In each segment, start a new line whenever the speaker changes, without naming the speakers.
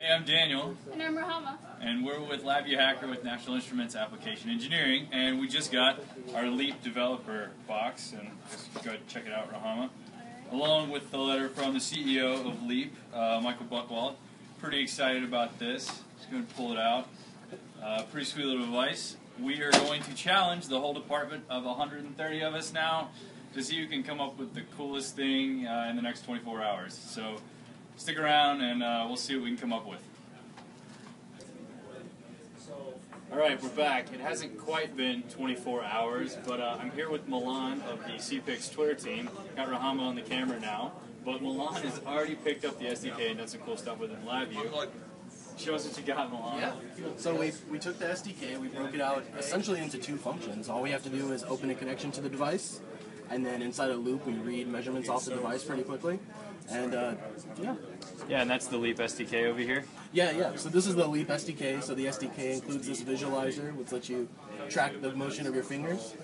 Hey, I'm Daniel,
And I'm Rahama.
and we're with LabVIEW Hacker with National Instruments Application Engineering, and we just got our Leap developer box, and just go ahead and check it out, Rahama, along with the letter from the CEO of Leap, uh, Michael Buckwald. Pretty excited about this. Just going to pull it out. Uh, pretty sweet little device. We are going to challenge the whole department of 130 of us now to see who can come up with the coolest thing uh, in the next 24 hours. So stick around and uh, we'll see what we can come up with. All right, we're back. It hasn't quite been 24 hours, but uh, I'm here with Milan of the CPIGs Twitter team. Got Rahama on the camera now, but Milan has already picked up the SDK and done some cool stuff with it in LabVIEW. Show us what you got, Milan.
Yeah. So we, we took the SDK, we broke it out essentially into two functions. All we have to do is open a connection to the device, and then inside a loop we read measurements off the device pretty quickly. And uh, yeah.
Yeah, and that's the Leap SDK over here.
Yeah, yeah. So this is the Leap SDK. So the SDK includes this visualizer, which lets you track the motion of your fingers.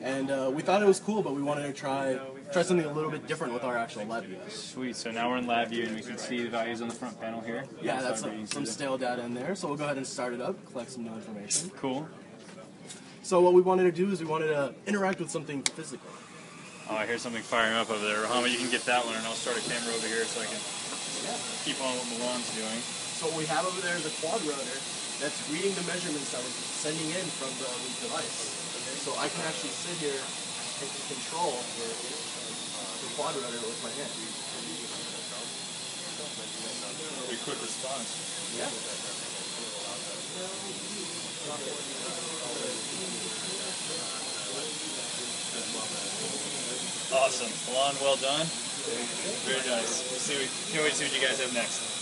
And uh, we thought it was cool, but we wanted to try try something a little bit different with our actual LabVIEW.
Sweet. So now we're in LabVIEW and we can see the values on the front panel here.
Yeah, that's some, some stale data in there. So we'll go ahead and start it up, collect some new information.
Cool.
So what we wanted to do is we wanted to interact with something physical.
Oh, I hear something firing up over there. Rahama, you can get that one, and I'll start a camera over here so I can keep on what Milan's doing.
So what we have over there is a quad rotor that's reading the measurements that we're sending in from the device. Okay, so I can actually sit here and control the, uh, the quad rotor with my hand.
Pretty quick response.
Yeah.
Awesome. Milan, well done. Very nice. We'll see. Can't wait to see what you guys have next.